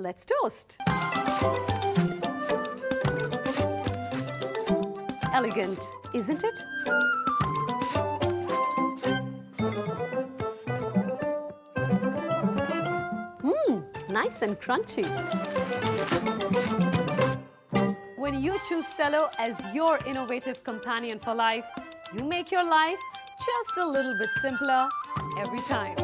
let's toast. Elegant, isn't it? Mmm, nice and crunchy. When you choose Cello as your innovative companion for life, you make your life just a little bit simpler every time.